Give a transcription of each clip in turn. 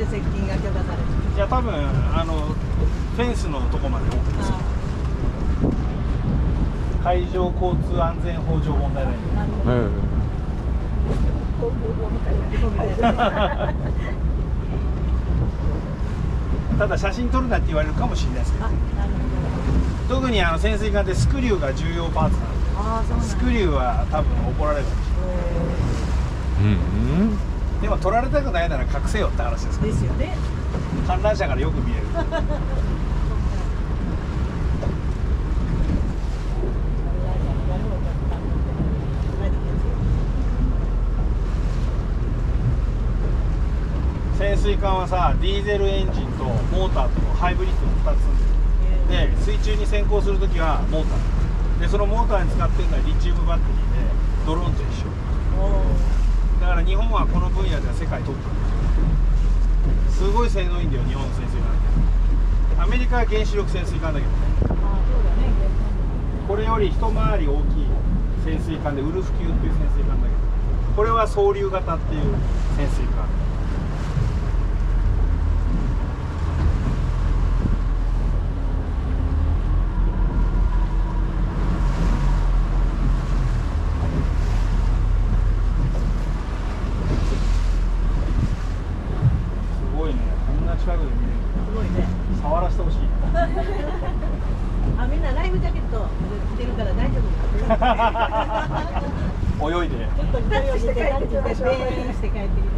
で接近が許可される。いや多分あのフェンスのとこまで OK です海上交通安全法上問題ない。ん ただ写真撮るなって言われるかもしれないですけど。あなるほど。特にあの潜水艦ってスクリューが重要パーツなんで。スクリューは多分怒られるかもしえうんれないでも撮られたくないなら隠せよって話ですですよね。観覧車からよく見える。潜水艦はさディーゼルエンジンとモーターとハイブリッドの2つで水中に潜航するときはモーター。でそのモーターに使ってるのはリチウムバッテリーでドローンと一緒だから日本はこの分野では世界トップ。すごい性能いいんだよ日本の潜水艦ってアメリカは原子力潜水艦だけどね。これより一回り大きい潜水艦でウルフ級っていう潜水艦だけど。これは総流型っていう潜水艦すごいねこんな近くで見れるすごいね触らせてほしいあみんなライフジャケット着てるから大丈夫泳いでちょっと一人して帰ってきてして帰ってきて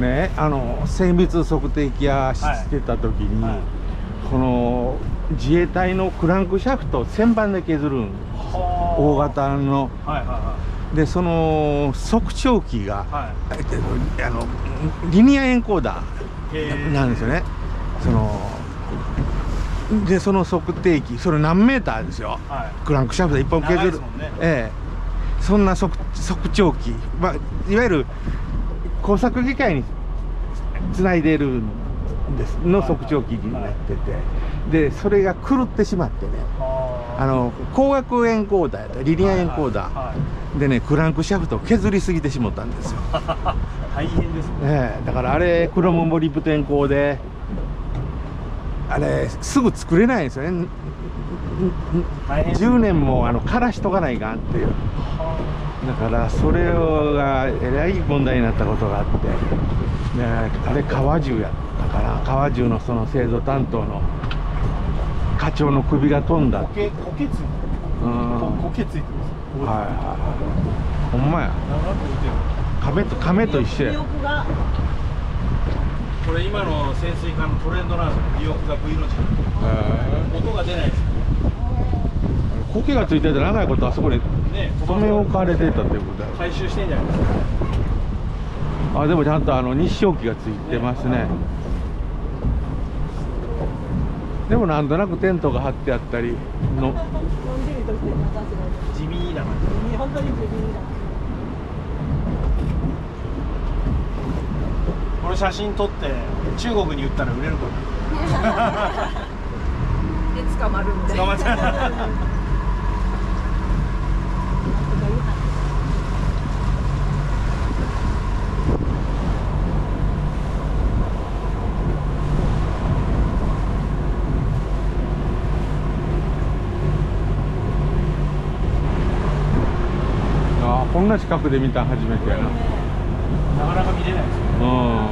ねあの精密測定器屋してた時に、はい。この自衛隊のクランクシャフト旋盤で削るん大大型の。はいはでその測定器が、い。はいあのリニアエンコーダーーなんですよね。そのでその測定器それ何メーターですよ。はい。クランクシャフトで一本削る。ね。ええ。そんな測測定器、まあ、いわゆる工作機械につないでるんですの測定器になっててでそれが狂ってしまってね。あの光学エンコーダーやリニアエンコーダー、はでねクランクシャフトを削りすぎてしまったんですよ、い 大変ですね。ええだからあれクロムモリブ天候であれすぐ作れないんですよね。大変10年もあの枯らしとかないかんっていうだからそれがえらい問題になったことがあって。であれ川中やったかな。川中のその製造担当の課長の首が飛んだ。苔苔ついてる。うん。こ苔ついてます。はいはいはい。ほんまや。長く浮いてる。亀と亀と一緒や。これ今の潜水艦のトレンドなんですよ。尾翼が V の字へ音が出ないですえ苔がついてて長いことあそこにね留め置かれてたっていうことだ。よ回収してんじゃないですか。あでもちゃんとあの日照機がついてますね。でもなんとなくテントが張ってあったりの地味な本当に不思議なじこれ写真撮って中国に売ったら売れるか で捕まるんで。捕まっちゃうあこんな近くで見たん初めてやな？なかなか見れないですようん。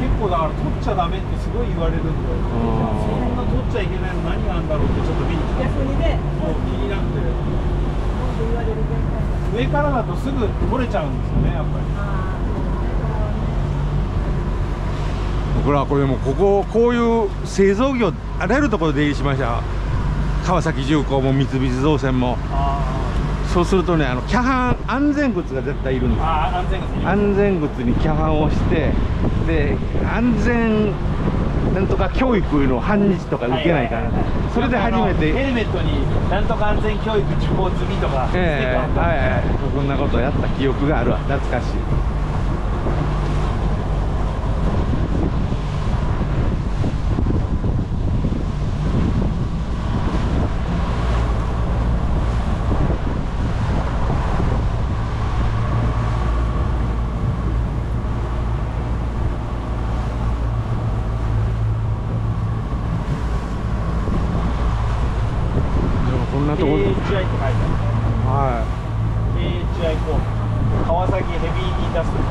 結構だから撮っちゃダメってすごい言われるんでそんな撮っちゃいけないの何があるんだろうってちょっと見に来た逆にねもう気になって上からだとすぐ撮れちゃうんですよねやっぱりあ僕らこれでもこここういう製造業あらゆるところで出入りしました。川崎重工も三菱造船も。あそうするとねあのキャハン安全靴が絶対いるんですあ安全靴安全靴にキャハンをしてで安全なんとか教育の半日とか受けないから、それで初めあのヘてルメットになんとか安全教育受講済みとかええーはいはいそんなことをやった記憶があるわ。懐かしい KHI って書いてあはる KHI 工業川崎ヘビーインダストリ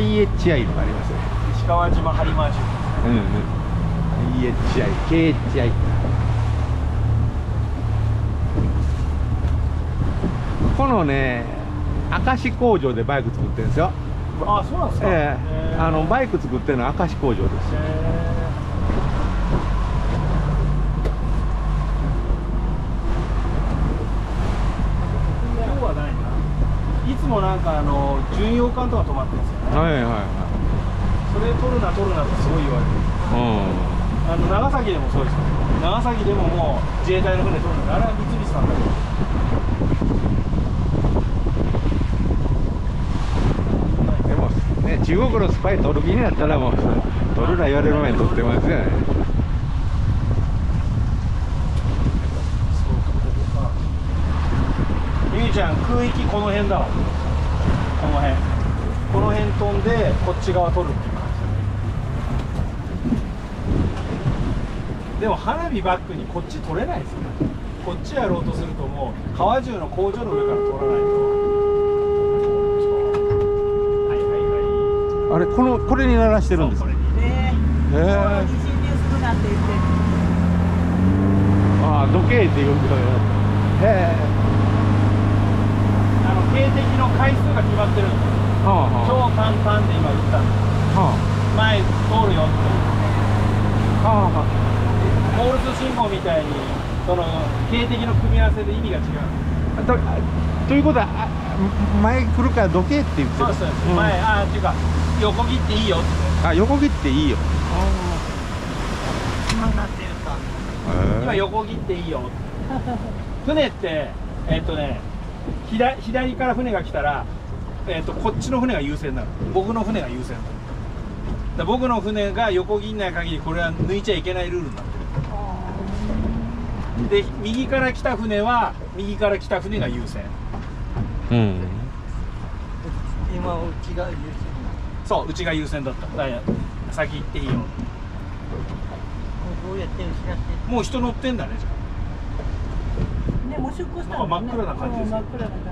い IHI とかありますねー石川島ハリマージュうんうん。IHI KHI このね明石工場でバイク作ってるんですよ。あそうなんですか？ええ。あのバイイク作ってるのは明石工場です今日はないな。いつもなんかあの巡洋艦とか止まってるんですよね。はいはいはそれ取るな取るなってすごい言われるいあの長崎でもそうです。よ長崎でももう自衛隊の船取るんだ。あれは三菱さんだけ。どうんでもね中国のスパイ取る気になったらもう取るな言われる前に取ってますよね。ちゃん空域この辺だわ。この辺。この辺飛んでこっち側取る。っていう感じでも花火バックにこっち取れないですよね。こっちやろうとするともう川中の工場の上から取らないと。はいはいはいあれこのこれに鳴らしてるんですか？え。道路に侵入するなって言って。ああ時計っていうことへえ。あの警笛の回数が決まってるんですよ。はあ超は簡単で今言ったんですあ。は前通るよって。あはあ。はモールス信号みたいにその警笛の組み合わせで意味が違う。あとあということはあ前来るから時計って言ってるそうですそう。ん。前あっていうか横切っていいよって。あ横切っていいよ。今なってるか。今横切っていいよ。船ってえっとね左左から船が来たら、えっとこっちの船が優先になる僕の船が優先になる僕の船が横切んない限りこれは抜いちゃいけないルールになるで右から来た船は右から来た船が優先。うん。今うちが優そううちが優先だった。だから先行っていいよ。先どうやって失ってもう人乗ってんだねじゃねもう出航したなんか真っ暗な感じですうん真っ暗な感じ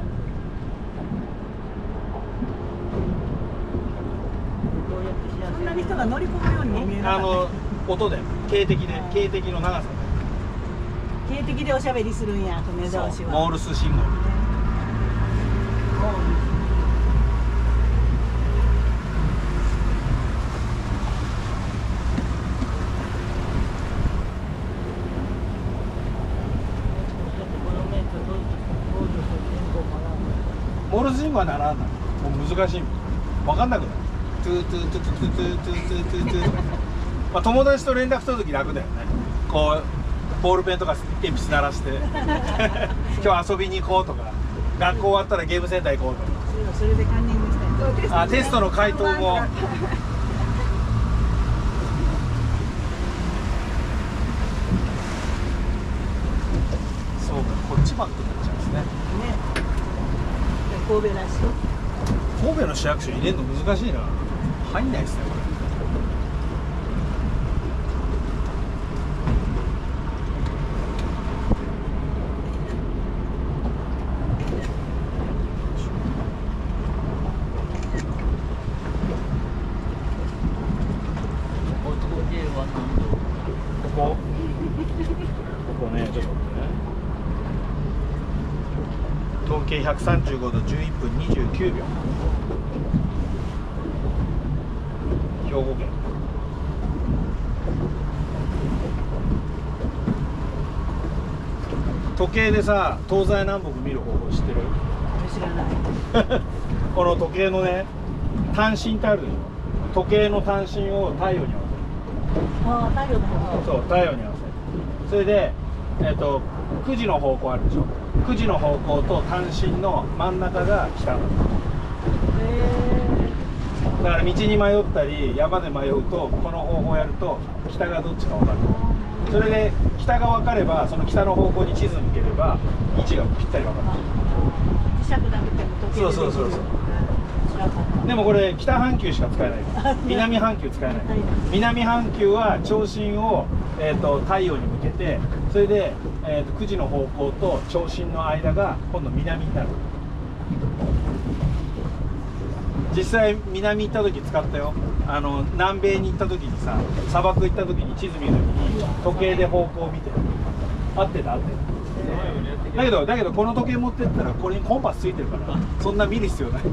どうやって知らせそんなに人が乗り込むようにも見えなかった。ああの音で警笛で警笛の長さ警笛でおしゃべりするんや船同士は。モールス信号みたいなモールス信号はならんなもう難しい。分かんなくなる。トゥートゥートゥトゥトゥトゥトゥトゥトゥトゥトゥとかまあ友達と連絡取るとき楽だよねこうボールペンとか鉛筆鳴らして。今日遊びに行こうとか。学校終わったらゲームセンター行こうとか。それでカンニングしたいあテストの回答も。そうかこっちバックになっちゃうんですね。ね。神戸らしい。神戸の市役所入れるの難しいな。入んないですねこれここここねちょっと待ってね統計135度11分29秒兵庫県時さ東西南北見る方法知ってる？知らない。この時計のね単身ってあるでしょ時計の単身を太陽に合わああ太陽のせる方そう太陽に合わせる。それでえっ、と9時の方向あるでしょ。9時の方向と単身の真ん中が北へだから道に迷ったり山で迷うとこの方法やると北がどっちか分かるそれで北が分かればその北の方向に地図向ければ位置がぴったり分か磁石なくても時計そうそうそうそう。でもこれ北半球しか使えな い。南半球使えない。はい。南半球は長針を、えー、と太陽に向けてそれでえー、と9時の方向と長身の間が今度南になる。実際南行った時使ったよあの南米に行った時にさ砂漠行った時に地図見る時に時計で方向を見て合ってた合ってた。だけどだけどこの時計持ってったらこれにコンパスついてるからそんな見る必要ない。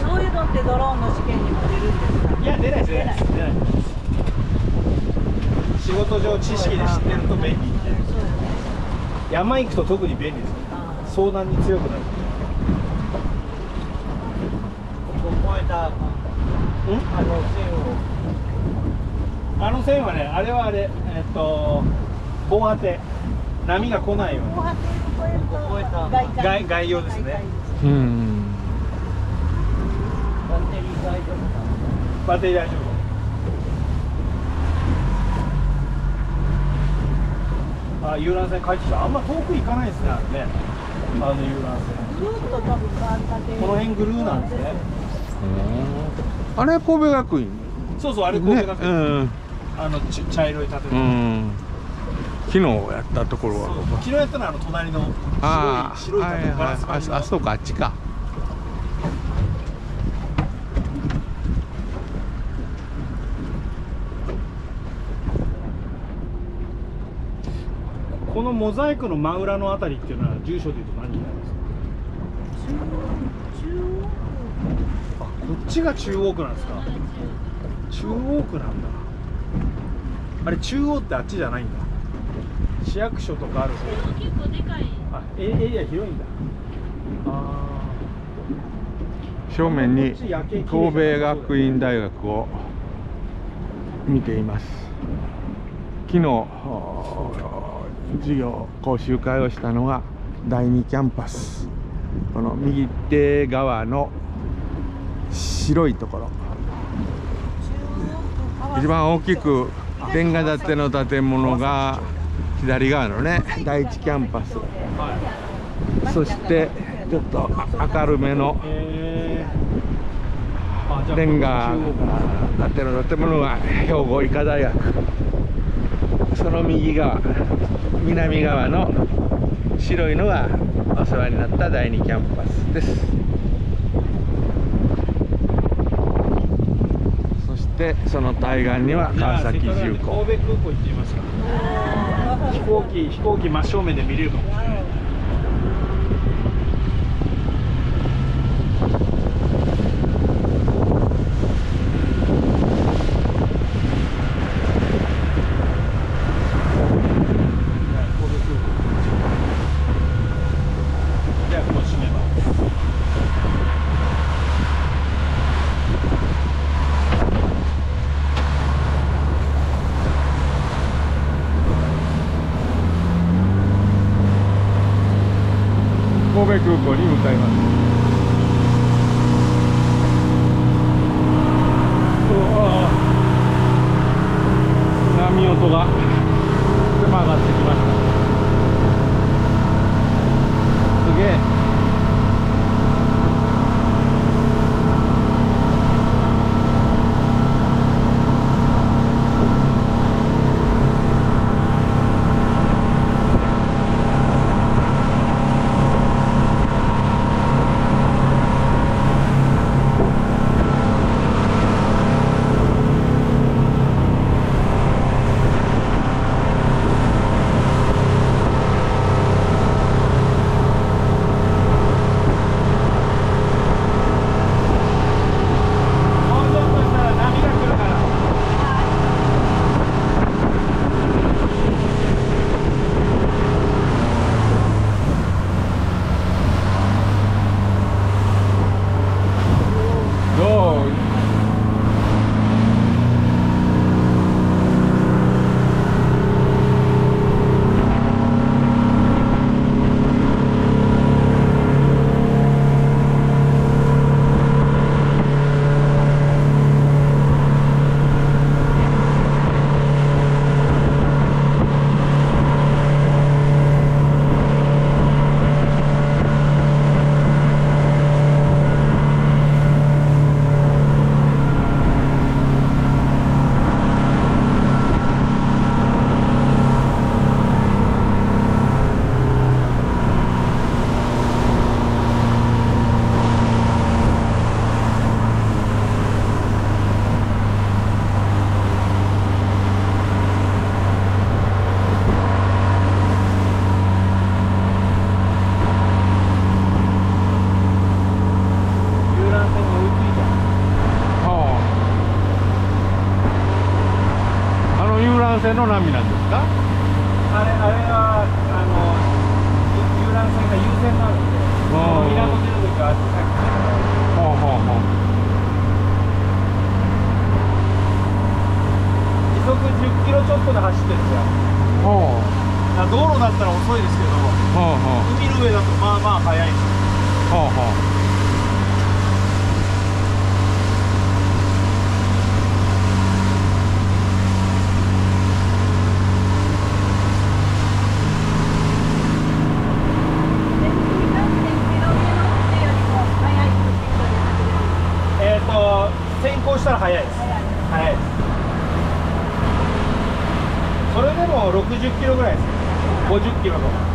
そういうのってドローンの試験にも出るんですか？いや出ないです。出ない。仕事上知識で知ってると便利っていう。そうよね。山行くと特に便利です。よあ遭難に強くなるここ越えたあんの線を。あの線はねあれはあれえっと防波堤。波が来ないように後半で超えると超えた外海外外洋ですね。うん。バッテリー大丈夫。かバッテリー大丈夫。あ遊覧船帰ってきた。あんま遠く行かないですねあれね。あの遊覧船。ずーっと多分バーン立てこの辺グルーなんですねあれ神戸学院。そうそうあれ神戸学ね園、あのち茶色い建う物、ん。昨日やったところは昨日やったのはあの隣の。ああ白い白い建物、ガああそうかあっちか。このモザイクの真裏のあたりっていうのは住所でいうと何になりますか？っちが中央区なんですか？中央区なんだ。あれ中央ってあっちじゃないんだ。市役所とかある方。結構でかい。あエエリア広いんだ。あ正面に神戸学院大学を見ています。昨日お授業講習会をしたのが第2キャンパス。この右手側の白いところ。一番大きくレンガ建ての建物が左側のね第1キャンパス。はそしてちょっと明るめのレンガ建ての建物が兵庫医科大学その右側南側の白いのがお世話になった第2キャンパスですそしてその対岸には川崎重工。神戸空港行ってみますか。飛行機飛行機真正面で見れるかもしれない önemli. 先行したら早いです。早いです。それでも60キロぐらいです。50キロとか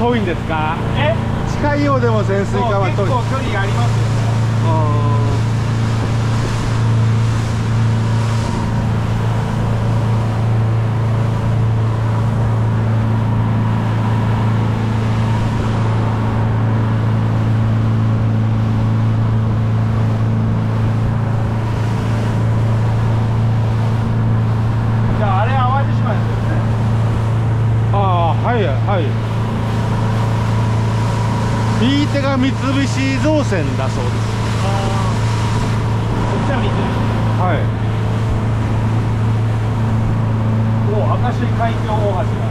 遠いんですか？え？近いようでも潜水艦は遠い水海峡大橋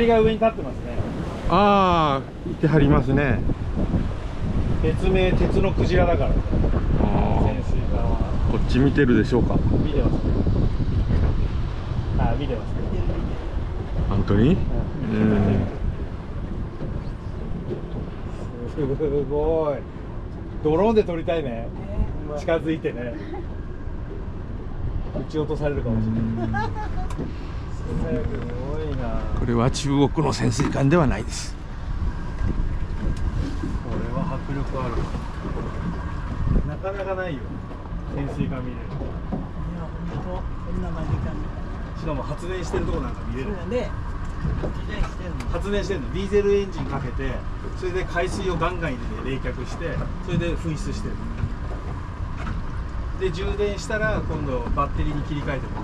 りが上に立ってますね。いああいてはりますね。別名鉄のクジラだから。こっち見てるでしょうか。見てます。ねあ見てますね。本当に？うん。すごい。ドローンで撮りたいね。近づいてね。撃ち落とされるかもしれないこれは中国の潜水艦ではないです。これは迫力ある。なかなかないよ。潜水艦見れる。いや本当こんな間近にしかも発電してるとこなんか見れる。そうだね。発電してんの。発電してるの。ディーゼルエンジンかけてそれで海水をガンガン入れて冷却してそれで噴出してる。で充電したら今度バッテリーに切り替えても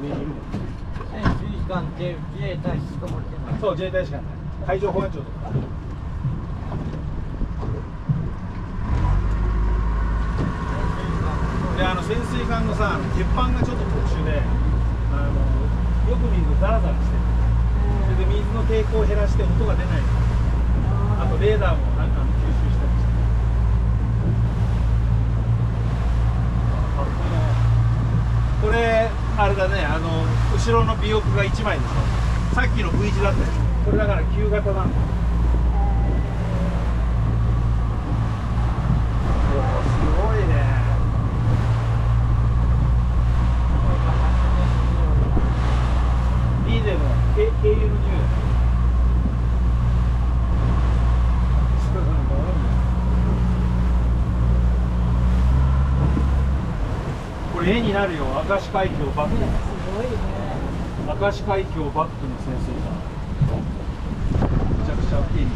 上にいるもん潜水艦って自衛隊しか持ってない。そう自衛隊しかない海上保安庁とか。であの潜水艦のさ鉄板がちょっと特殊であのよく見るとザラザラしてる。それで水の抵抗を減らして音が出ない。あとレーダーもなんか吸収したりして。これあれだねあの後ろの尾翼が1枚でしょ。さっきの V 字だったよ。これだから旧型な。んだ絵になるよ。明石海峡バック明石海峡バックの潜水艦めちゃくちゃ大きい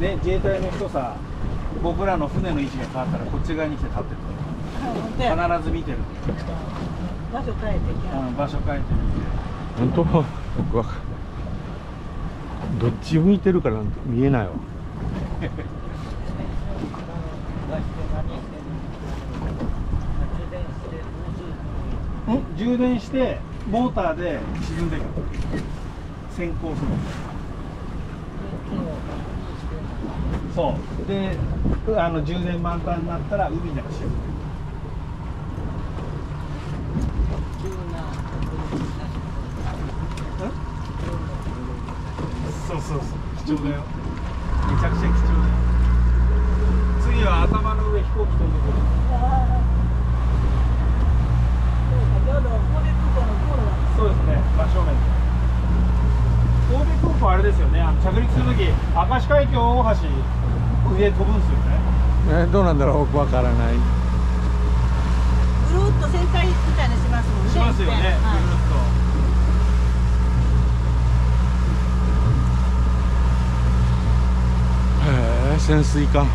ね。自衛隊の人さ僕らの船の位置が変わったらこっち側に来て立ってる本当や必ず見てる、場所変えてうん、場所変えてみて。本当僕はどっち向いてるかなんて見えないわ 出して何してる発電してどうするん充電してモーターで沈んでいく先行する。そう。であの充電満タンになったら海に沈む急なそうそう。そう貴重だよ。めちゃくちゃ貴重だよ。次は頭の上飛行機飛んでくるちょうど神戸空港の道路だそうですね真正面神戸空港あれですよね。あの着陸するとき明石海峡大橋上飛ぶんですよね。えどうなんだろう僕わからない。ぐるっと旋回みたいにしますもんね。しますよね、ぐるっはいへえ潜水艦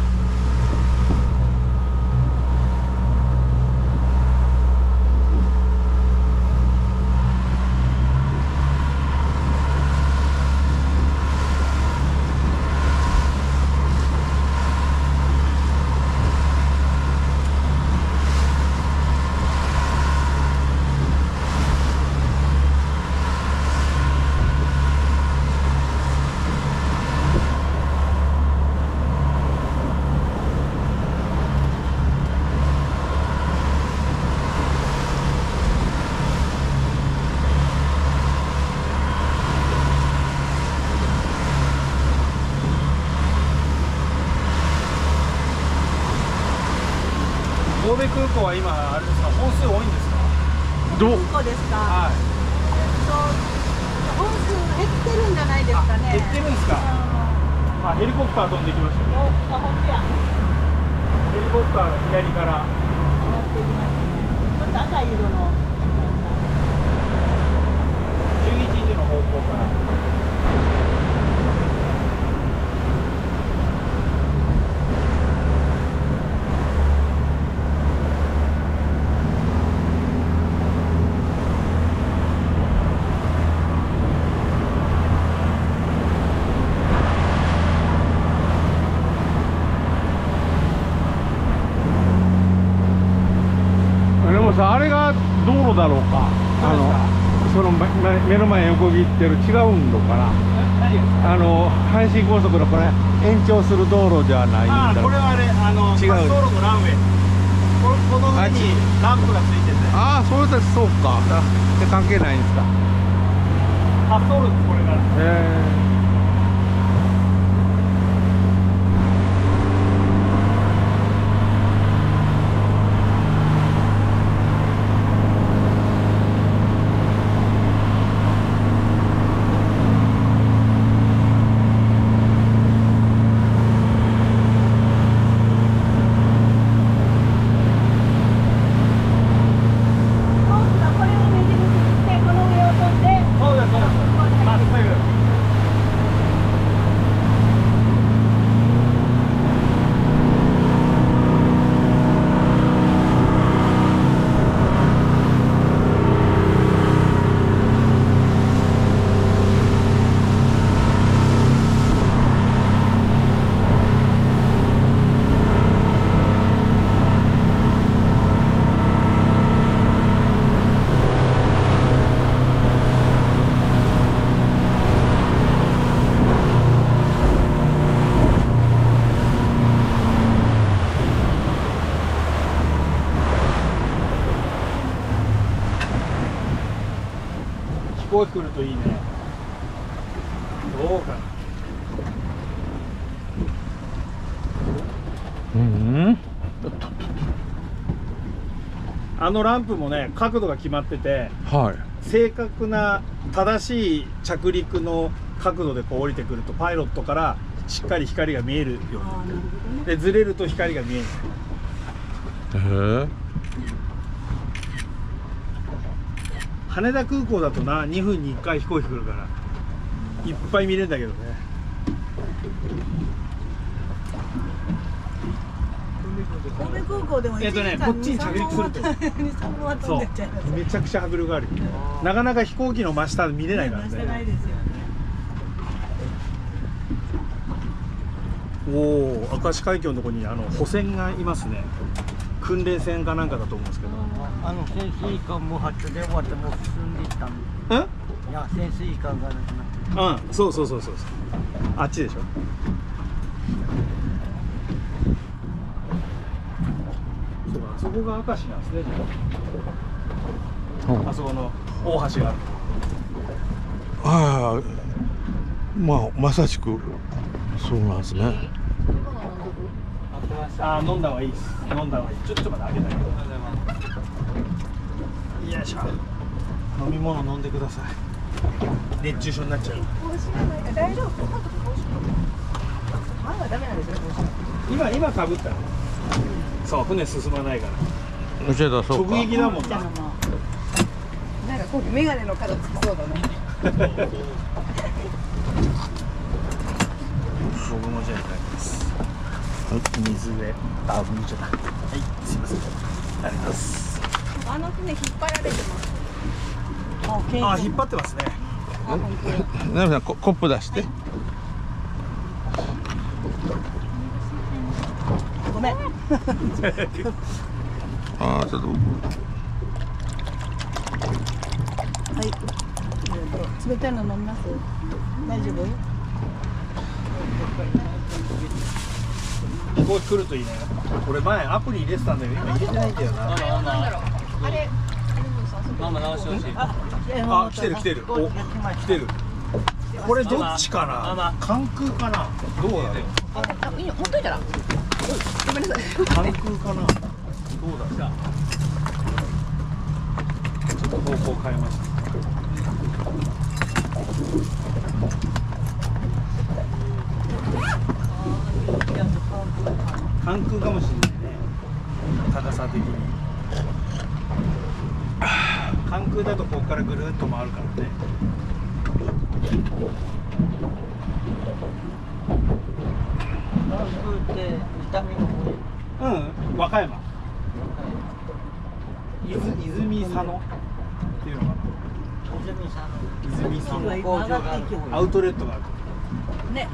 ってる違うんのかな？あの阪神高速のこれ延長する道路じゃないんあだ。あこれはあれあの違う。路のランウェイ。ここの上にランプがついてて。ああそういう時そうか。関係ないんですか。滑走路これが。へ本数はこれを右に振ってこの上を飛んでそうですそうですまっすぐ飛行機来るといいね。どうかうんあのランプもね角度が決まっててはい。正確な正しい着陸の角度でこう降りてくるとパイロットからしっかり光が見えるようにでずれると光が見えない。へえ羽田空港だとな2分に1回飛行機来るからいっぱい見れるんだけどね。神戸空港でもえっとねこっちに着陸すると。23本は飛そう。めちゃくちゃ迫力ある。よなかなか飛行機の真下見れないからね。ね。おお明石海峡のとこにあの補船がいますね。訓練船かなんかだと思うんですけどあの潜水艦も発電終わってもう進んでいったんうんいや潜水艦がなくなって。うん。そうそうそうそうあっちでしょ。そうかあそこが明石なんですねあ。そこの大橋が。あるああまあまさしくそうなんですね。あー飲んだ方がいいです。飲んだ方がいい。ちょっとまで開けたけどよいしょ。飲み物飲んでください。熱中症になっちゃう。帽子がない。から大丈夫？前はダメなんですよ帽子は今今かぶったらそう船進まないから。直撃だもんなじゃあもうな。んかこうメガネの角つきそうだね。僕もじゃあいただきます。はい水で。あはいすいません。ありがとうございますあの船引っ張られてますあ引っ張ってますね。ナミさんココップ出して。ごめん。ああちょっとはい。冷たいの飲みます？大丈夫？飛行機来るといいね。俺前アプリ入れてたんだけど今入れてないんだよなあれママ直してほしいあ来てる来てる。お来てる。これどっちかな？関空かな？どうだろう？あいいよ持っといたら。ごめんなさい関空かな？どうだろうちょっと方向変えました。関空かもしれないね。高さ的に関空だとここからぐるっと回るからね。うん和歌山。伊豆泉佐野。っていうのか泉さんな泉佐野アウトレットがある。ね。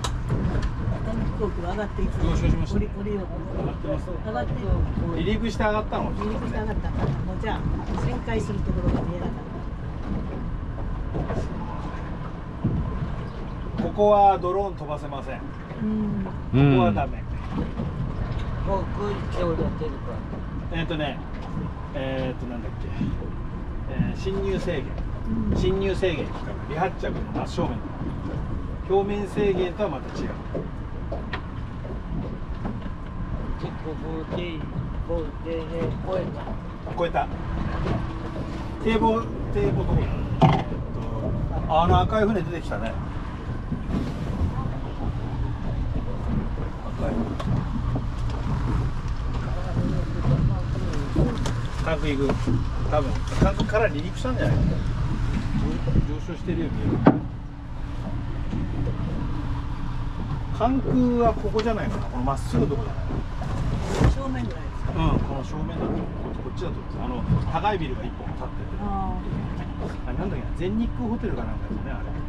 上がっていく了承しました。上がってます。上がって離陸して上がったの？離陸して上がったもうじゃあ旋回するところが見えなかっここはドローン飛ばせません。んうん。こはダメ、航空機をやってるかえっ、とねえっ、となんだっけ、えー侵入制限。侵入制限離発着の真正面。表面制限とはまた違う。結構超えた。超えた堤防堤防どこだ、えーとあの赤い船出てきたね。赤い。関空行く多分関空から離陸したんじゃない？上上昇してるように見える。関空はここじゃないかな？このまっすぐのとこじゃない？正面ぐらいですか？うん、この正面だとっちだとあの高いビルが一本立ってて。あなんだっけな全日空ホテルかなんかですねあれ